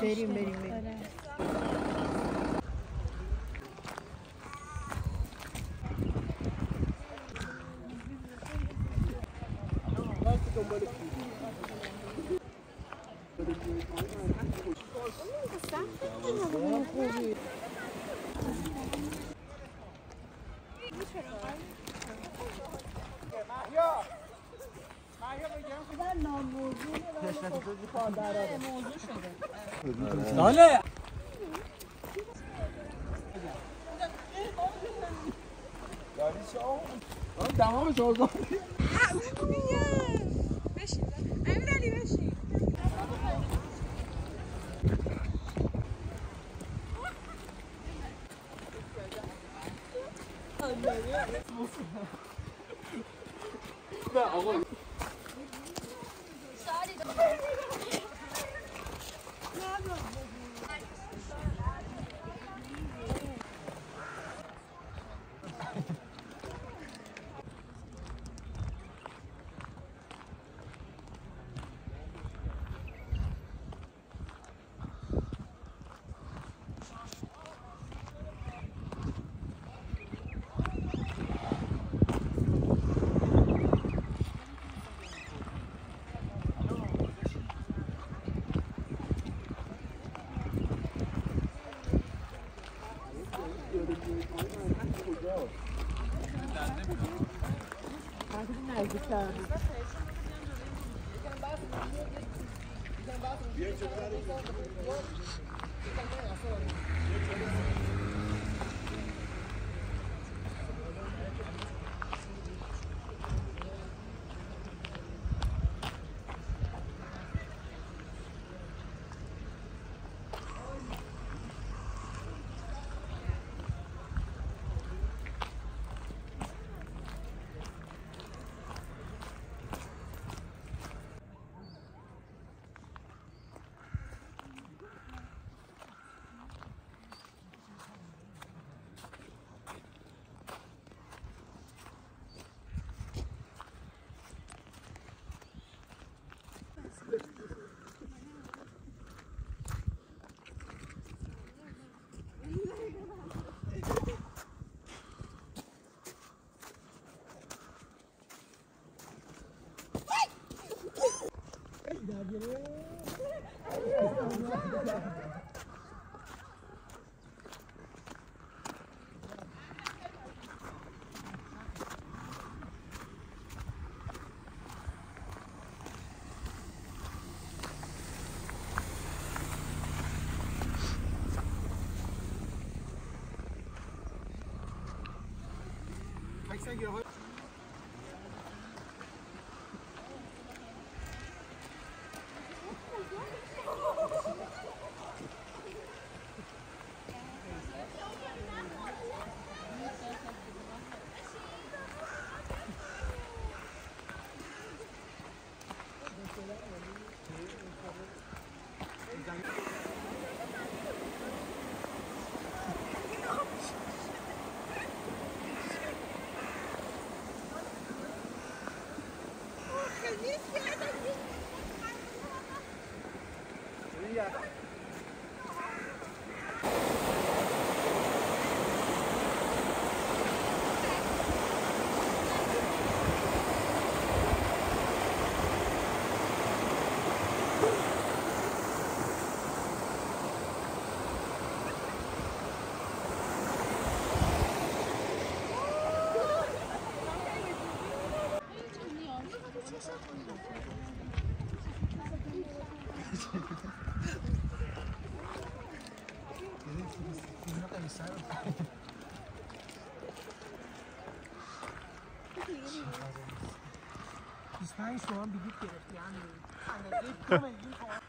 very, very, very. ناموزونه دماغ چارگاه بشین امیر علی بشین نه آقا Bir önceki 5 euros. Yeah. sen şu é bir git gerek é Hani git tamam é falan.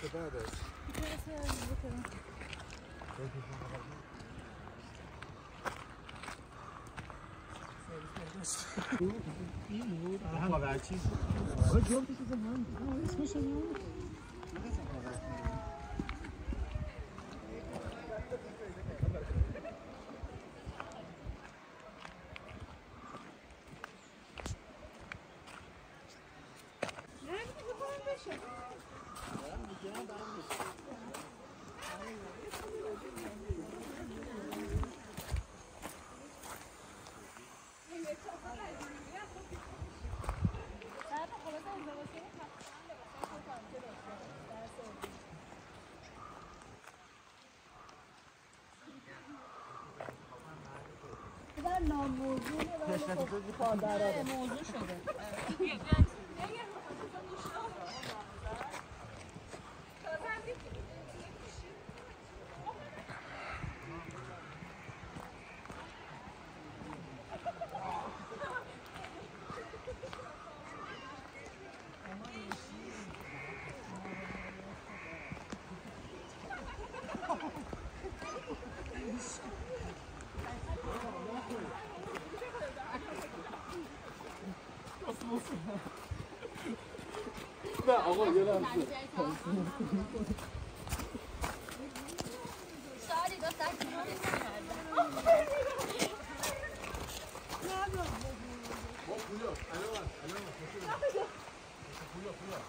Sefer de. é tanesi yani bakalım. é belki. Aber ich é das ist ein é Oh, jetzt muss é ja nicht. موضوع شده. ben ama yararsın. Hop buluyor. Alo var. Alo var. Buluyor. Buluyor. Buluyor.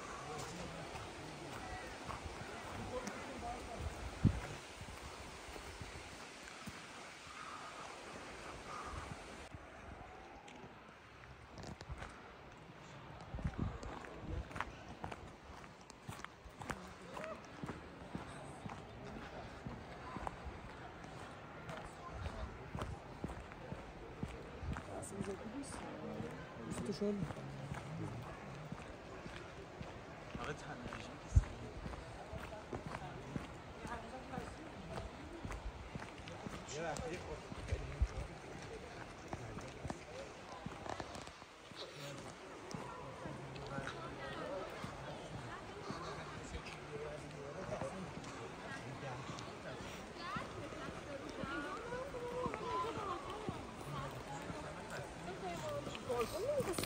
就说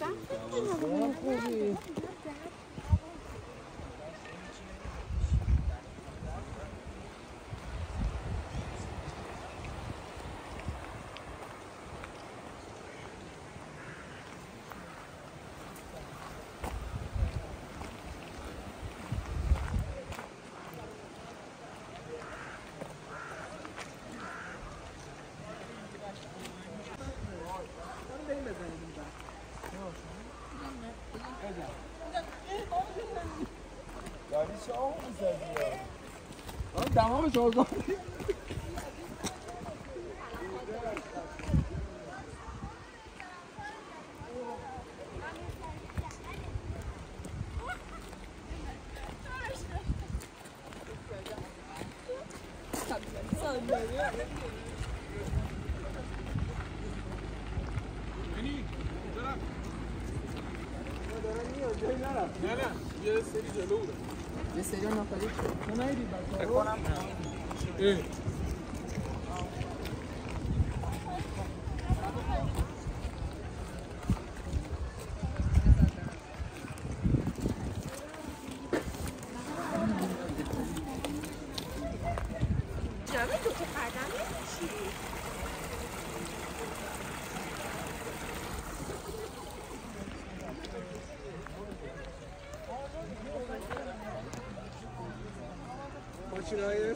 짱 땡땡하고 چه آقا Essayon apalik. Mwen a yi di bako. Ekon eh. apalik. E. های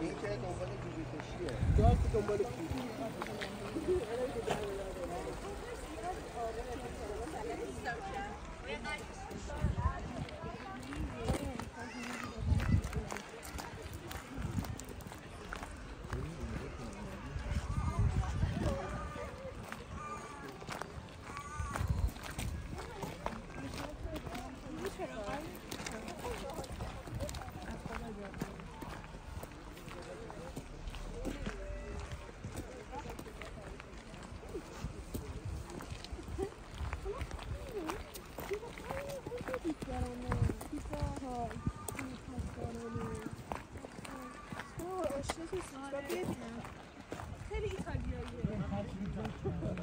این که دنبال جوجه کشیه. دنبال کوبی ایتالیاییه خیلی ایتالیاییه.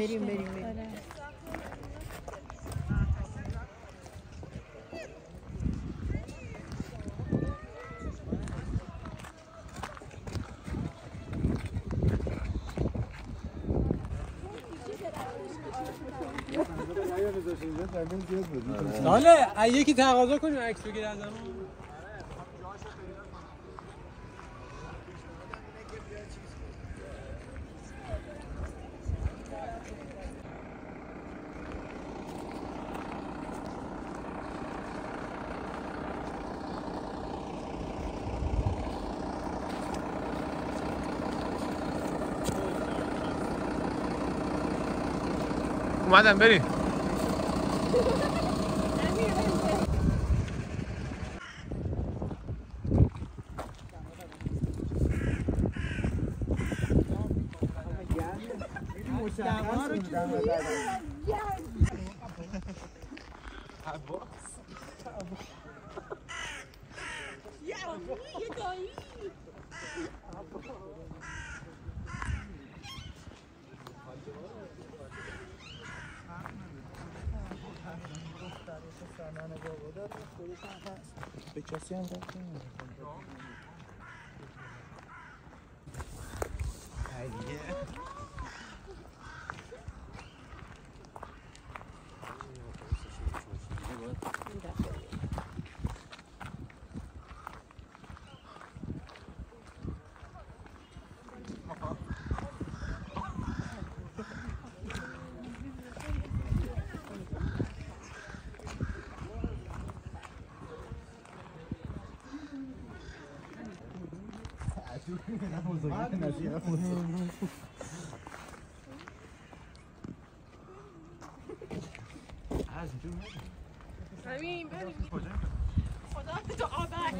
بریم بریم بریم حالا یکی تقاضا کنیم عکس بگیر ازمون اومدم بریم. به کسی هم رفت همین بریم خدا تو آبر.